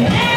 Yeah.